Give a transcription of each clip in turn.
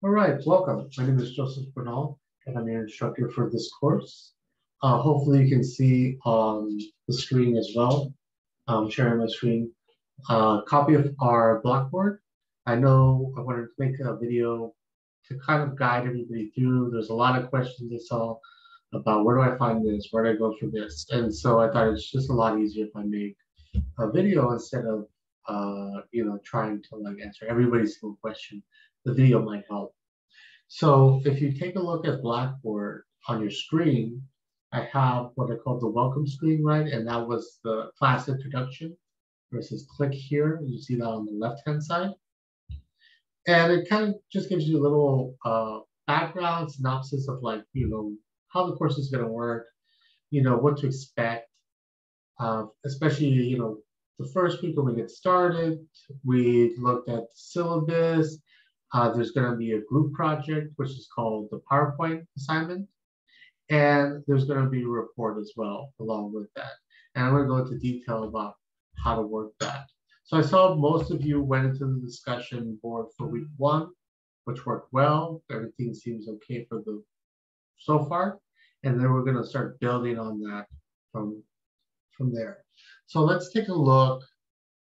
All right, welcome. My name is Joseph Bernal, and I'm your instructor for this course. Uh, hopefully you can see on the screen as well. Sharing my screen. A uh, copy of our Blackboard. I know I wanted to make a video to kind of guide everybody through. There's a lot of questions I saw about where do I find this, where do I go for this? And so I thought it's just a lot easier if I make a video instead of uh, you know trying to like answer everybody's single question. The video might help. So if you take a look at Blackboard on your screen, I have what I call the welcome screen, right? And that was the class introduction versus click here. You see that on the left-hand side. And it kind of just gives you a little uh, background synopsis of like, you know, how the course is going to work, you know, what to expect, uh, especially, you know, the first week when we get started, we looked at the syllabus. Uh, there's going to be a group project, which is called the PowerPoint assignment. And there's going to be a report as well along with that. And I'm going to go into detail about how to work that. So I saw most of you went into the discussion board for week one, which worked well. Everything seems okay for the so far. And then we're going to start building on that from, from there. So let's take a look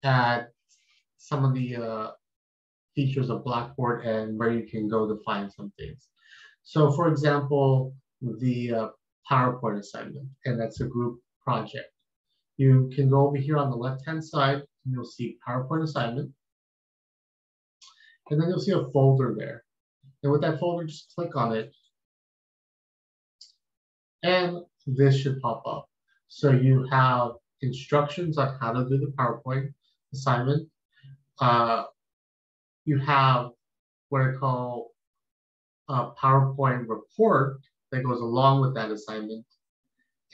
at some of the uh, features of Blackboard and where you can go to find some things. So for example, the uh, PowerPoint assignment, and that's a group project. You can go over here on the left-hand side, and you'll see PowerPoint assignment. And then you'll see a folder there. And with that folder, just click on it. And this should pop up. So you have instructions on how to do the PowerPoint assignment. Uh, you have what I call a PowerPoint report that goes along with that assignment.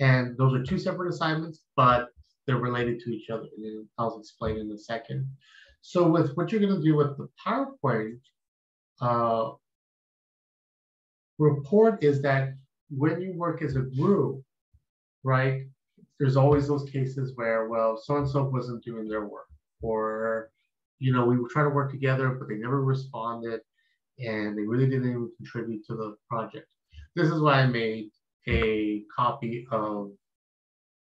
And those are two separate assignments, but they're related to each other. And I'll explain in a second. So with what you're going to do with the PowerPoint uh, report is that when you work as a group, right, there's always those cases where, well, so-and-so wasn't doing their work or you know, we were trying to work together, but they never responded and they really didn't even contribute to the project. This is why I made a copy of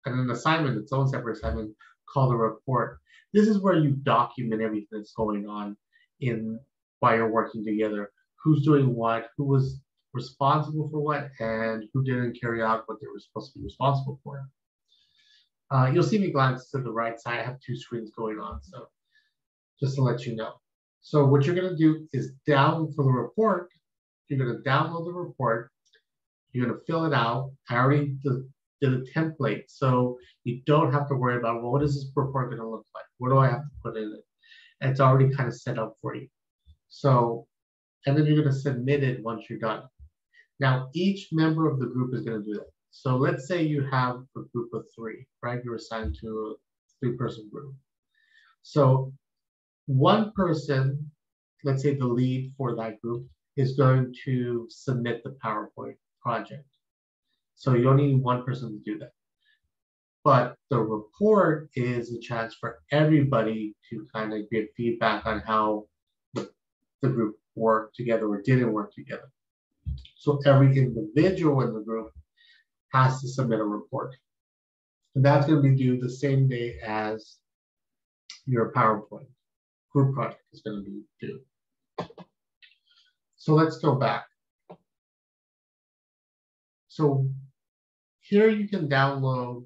an assignment, its own separate assignment called a report. This is where you document everything that's going on in while you're working together. Who's doing what, who was responsible for what, and who didn't carry out what they were supposed to be responsible for. Uh, you'll see me glance to the right side. I have two screens going on, so just to let you know. So what you're going to do is down for the report, you're going to download the report, you're going to fill it out. I already did, a template, so you don't have to worry about, well, what is this report to look like? What do I have to put in it? And it's already kind of set up for you. So, and then you're going to submit it once you're done. Now, each member of the group is going to do that. So let's say you have a group of three, right? You're assigned to a three person group. So one person, let's say the lead for that group, is going to submit the PowerPoint project. So you only need one person to do that. But the report is a chance for everybody to kind of give feedback on how the, the group worked together or didn't work together. So every individual in the group has to submit a report. And that's going to be due the same day as your PowerPoint group project is going to be due. So let's go back. So here you can download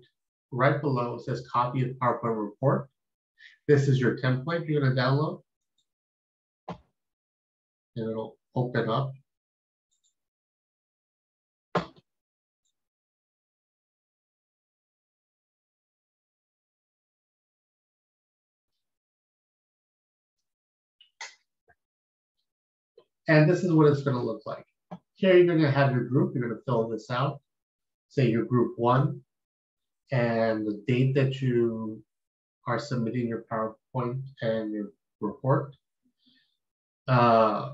right below it says copy of PowerPoint report. This is your template you're going to download. And it'll open up. And this is what it's going to look like. Here you're going to have your group. You're going to fill this out. Say your group one and the date that you are submitting your PowerPoint and your report. Uh,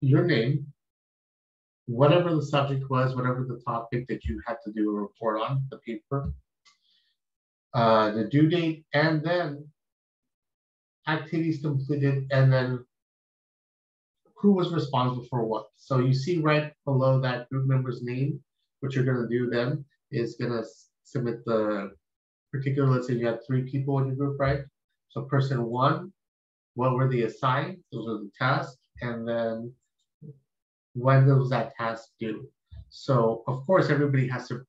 your name, whatever the subject was, whatever the topic that you had to do a report on, the paper, uh, the due date, and then activities completed, and then who was responsible for what. So you see right below that group member's name, what you're gonna do then is gonna submit the particular, let's say you have three people in your group, right? So person one, what were they assigned? Those are the tasks. And then when was that task due? So of course, everybody has to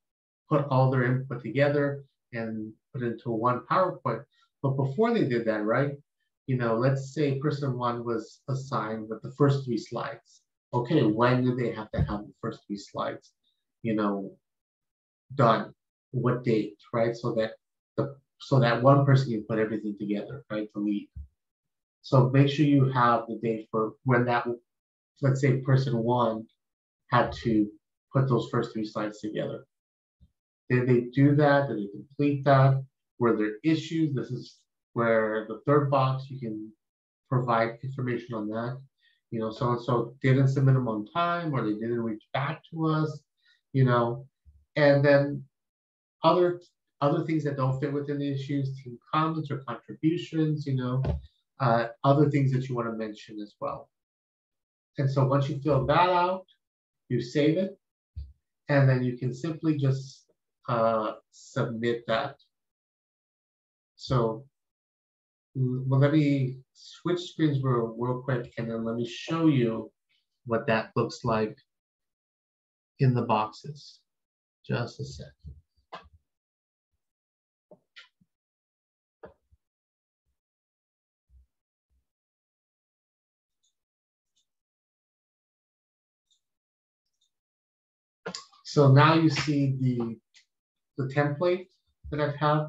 put all their input together and put into one PowerPoint. But before they did that, right? You know, let's say person one was assigned with the first three slides. Okay, when do they have to have the first three slides, you know, done? What date, right? So that the so that one person can put everything together, right? To lead. So make sure you have the date for when that, let's say person one had to put those first three slides together. Did they do that? Did they complete that? Were there issues? This is where the third box, you can provide information on that. You know, so and so didn't submit them on time or they didn't reach back to us, you know, and then other other things that don't fit within the issues, team comments or contributions, you know, uh, other things that you want to mention as well. And so once you fill that out, you save it, and then you can simply just uh, submit that. So well, let me switch screens real, real quick, and then let me show you what that looks like in the boxes. Just a second. So now you see the, the template that I've had,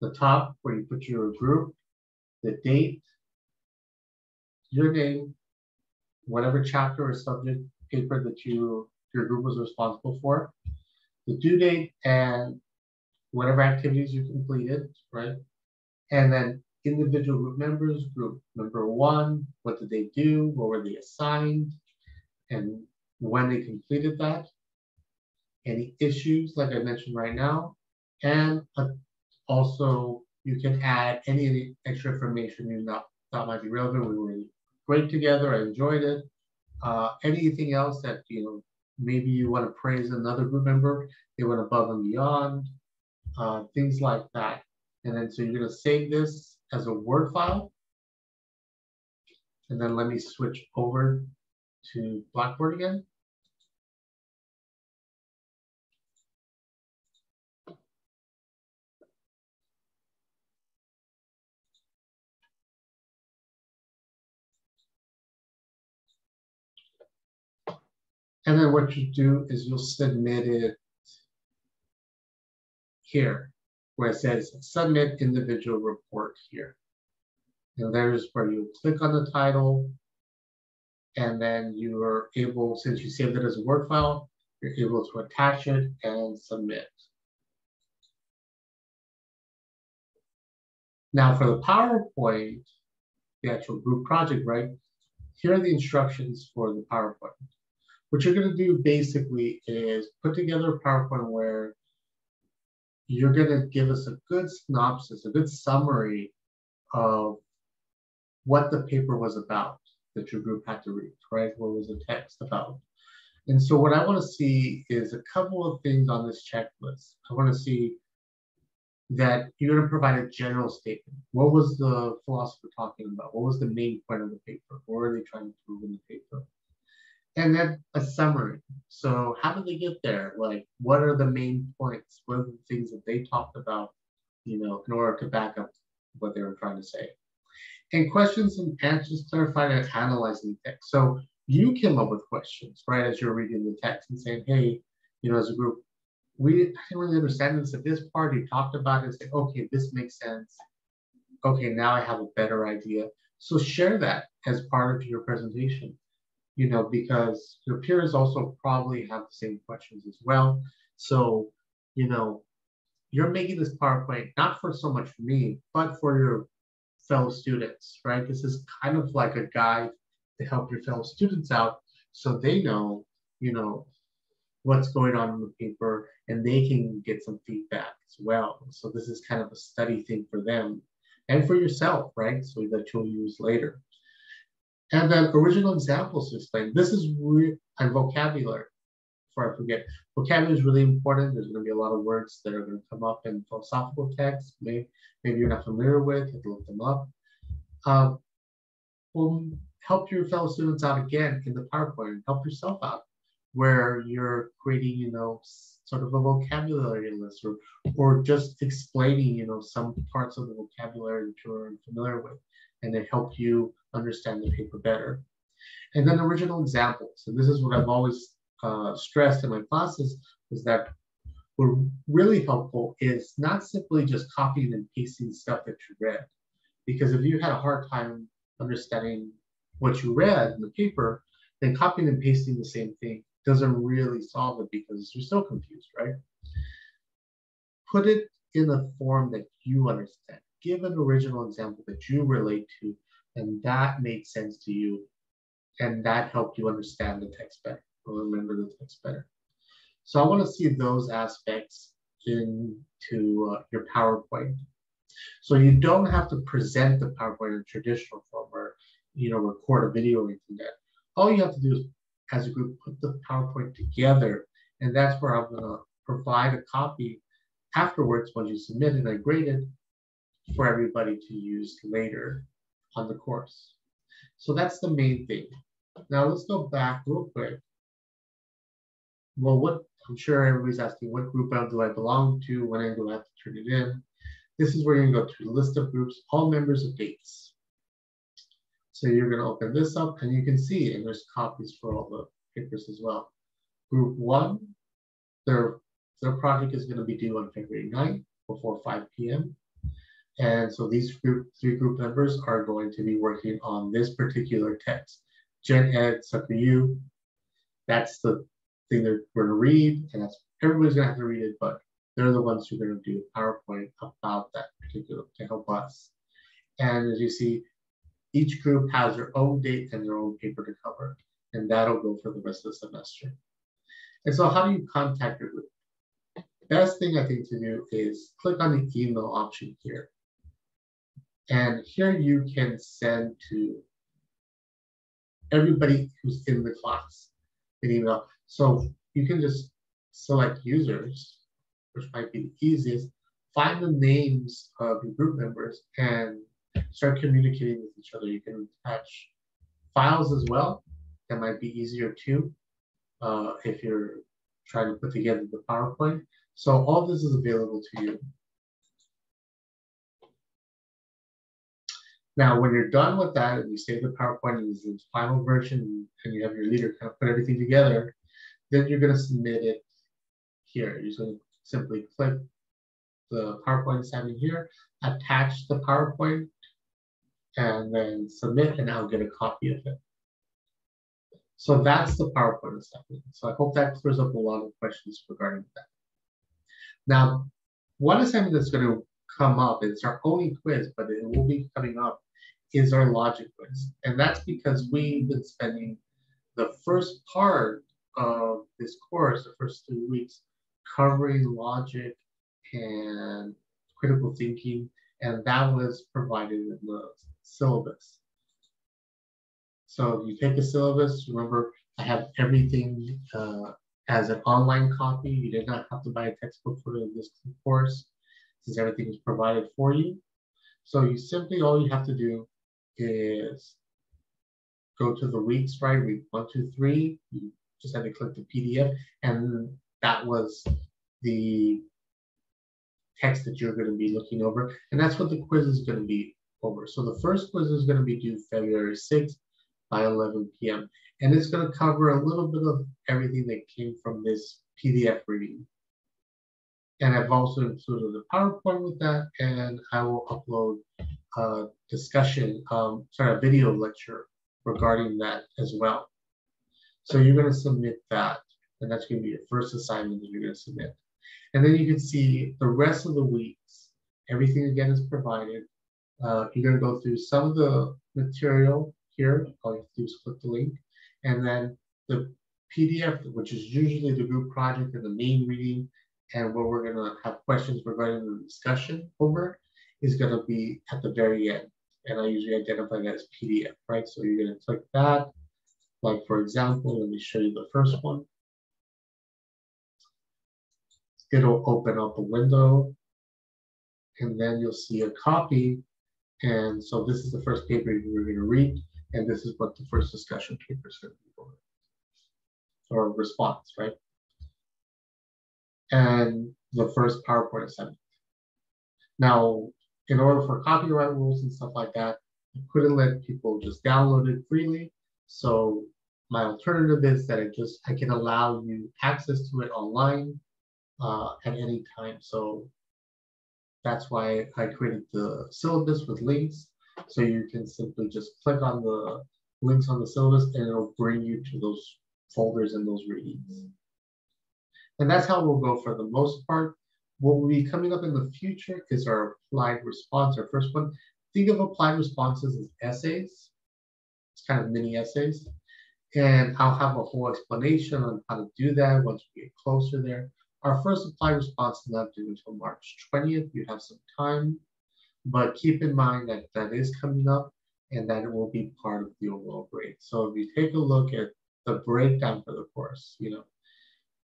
the top where you put your group, the date, your name, whatever chapter or subject paper that you your group was responsible for, the due date and whatever activities you completed, right? And then individual group members, group member one, what did they do? What were they assigned? And when they completed that? any issues, like I mentioned right now, and also you can add any of the extra information you know, that might be relevant. We were great together. I enjoyed it. Uh, anything else that you know maybe you want to praise another group member, they went above and beyond, uh, things like that. And then so you're going to save this as a Word file. And then let me switch over to Blackboard again. And then what you do is you'll submit it here, where it says submit individual report here. And there's where you click on the title, and then you are able, since you saved it as a Word file, you're able to attach it and submit. Now for the PowerPoint, the actual group project, right? Here are the instructions for the PowerPoint. What you're going to do basically is put together a PowerPoint where you're going to give us a good synopsis, a good summary of what the paper was about that your group had to read, right? What was the text about? And so what I want to see is a couple of things on this checklist. I want to see that you're going to provide a general statement. What was the philosopher talking about? What was the main point of the paper? What were they trying to prove in the paper? And then a summary. So how did they get there? Like, what are the main points? What are the things that they talked about, you know, in order to back up what they were trying to say? And questions and answers clarified and analyzing text. So you came up with questions, right, as you're reading the text and saying, hey, you know, as a group, we didn't really understand this at this part. You talked about it say, okay, this makes sense. Okay, now I have a better idea. So share that as part of your presentation you know, because your peers also probably have the same questions as well. So, you know, you're making this PowerPoint not for so much for me, but for your fellow students, right? This is kind of like a guide to help your fellow students out so they know, you know, what's going on in the paper and they can get some feedback as well. So this is kind of a study thing for them and for yourself, right? So that you'll use later. And then original examples to explain. This is re- and vocabulary. Before I forget, vocabulary is really important. There's going to be a lot of words that are going to come up in philosophical texts. Maybe, maybe you're not familiar with. You have to look them up. Um, will help your fellow students out again in the PowerPoint. and Help yourself out where you're creating, you know, sort of a vocabulary list or, or just explaining, you know, some parts of the vocabulary that you're familiar with and they help you understand the paper better. And then original examples. And this is what I've always uh, stressed in my classes is that what really helpful is not simply just copying and pasting stuff that you read. Because if you had a hard time understanding what you read in the paper, then copying and pasting the same thing doesn't really solve it because you're still confused, right? Put it in a form that you understand. Give an original example that you relate to, and that made sense to you, and that helped you understand the text better or remember the text better. So I want to see those aspects into uh, your PowerPoint. So you don't have to present the PowerPoint in traditional form or you know record a video or anything like that. All you have to do is as a group put the PowerPoint together. And that's where I'm gonna provide a copy afterwards once you submit it, I grade it for everybody to use later on the course. So that's the main thing. Now let's go back real quick. Well, what I'm sure everybody's asking, what group do I belong to? When I do I have to turn it in? This is where you're gonna go to the list of groups, all members of DATES. So you're going to open this up and you can see, and there's copies for all the papers as well. Group one, their, their project is going to be due on February 9th before 5 p.m. And so these group, three group members are going to be working on this particular text. Gen Ed, Sucker U, that's the thing they're going to read, and that's everybody's going to have to read it, but they're the ones who are going to do PowerPoint about that particular to help us. And as you see, each group has their own date and their own paper to cover, and that'll go for the rest of the semester. And so how do you contact your group? Best thing I think to do is click on the email option here. And here you can send to everybody who's in the class an email. So you can just select users, which might be the easiest, find the names of your group members and start communicating with each other. You can attach files as well. That might be easier too uh, if you're trying to put together the PowerPoint. So all this is available to you. Now, when you're done with that and you save the PowerPoint as the final version and you have your leader kind of put everything together, then you're going to submit it here. You're just going to simply click the PowerPoint assignment here, attach the PowerPoint and then submit and I'll get a copy of it. So that's the PowerPoint assignment. So I hope that clears up a lot of questions regarding that. Now, one assignment that's going to come up, it's our only quiz, but it will be coming up, is our logic quiz. And that's because we've been spending the first part of this course, the first two weeks, covering logic and critical thinking, and that was provided in the syllabus. So you take a syllabus, remember I have everything uh, as an online copy. You did not have to buy a textbook for this course since everything is provided for you. So you simply, all you have to do is go to the weeks, right? Week one, two, three. You just had to click the PDF and that was the text that you're going to be looking over. And that's what the quiz is going to be over. So the first quiz is going to be due February 6th by 11 p.m. And it's going to cover a little bit of everything that came from this PDF reading. And I've also included a PowerPoint with that, and I will upload a discussion, um, sorry, a video lecture regarding that as well. So you're going to submit that, and that's going to be your first assignment that you're going to submit. And then you can see the rest of the weeks, everything again is provided. Uh, you're going to go through some of the material here. All you have to do is click the link. And then the PDF, which is usually the group project and the main reading, and where we're going to have questions regarding the discussion over, is going to be at the very end. and I usually identify that as PDF, right? So you're gonna click that. Like for example, let me show you the first one. It'll open up a window and then you'll see a copy. And so this is the first paper you're gonna read, and this is what the first discussion paper is gonna be for, or response, right? And the first PowerPoint assignment. Now, in order for copyright rules and stuff like that, I couldn't let people just download it freely. So my alternative is that I just I can allow you access to it online uh, at any time. So that's why I created the syllabus with links. So you can simply just click on the links on the syllabus and it'll bring you to those folders and those readings. And that's how we'll go for the most part. What will be coming up in the future is our applied response, our first one. Think of applied responses as essays. It's kind of mini essays. And I'll have a whole explanation on how to do that once we get closer there. Our first applied response is not due until March 20th. You have some time, but keep in mind that that is coming up and that it will be part of the overall grade. So if you take a look at the breakdown for the course, you know,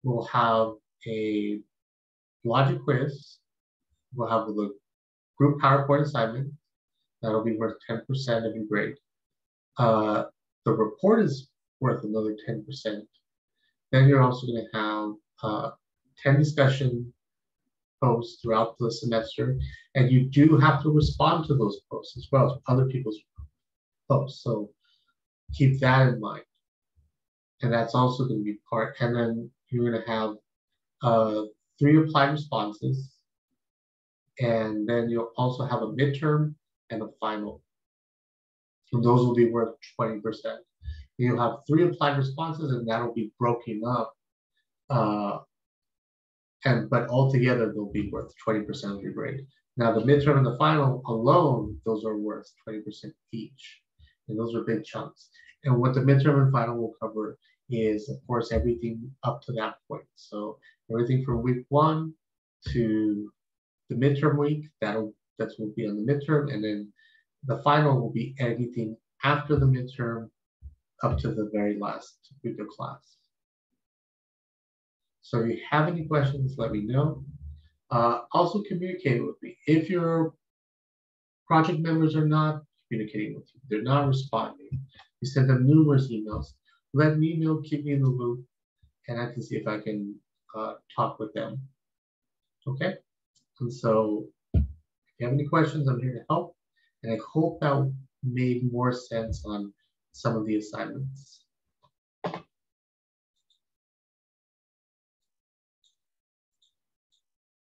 we'll have a logic quiz. We'll have the group PowerPoint assignment. That'll be worth 10% of your grade. Uh, the report is worth another 10%. Then you're also going to have uh, 10 discussion posts throughout the semester, and you do have to respond to those posts as well, to other people's posts. So keep that in mind. And that's also going to be part. And then you're going to have uh, three applied responses. And then you'll also have a midterm and a final. And those will be worth 20%. You'll have three applied responses, and that'll be broken up. Uh, and but altogether they'll be worth 20% of your grade. Now the midterm and the final alone, those are worth 20% each. And those are big chunks. And what the midterm and final will cover is, of course, everything up to that point. So everything from week one to the midterm week, that'll that will be on the midterm, and then the final will be everything after the midterm up to the very last week of class. So if you have any questions, let me know. Uh, also communicate with me. If your project members are not communicating with you, they're not responding, you send them numerous emails, let me know, keep me in the loop, and I can see if I can uh, talk with them. Okay? And so if you have any questions, I'm here to help. And I hope that made more sense on some of the assignments.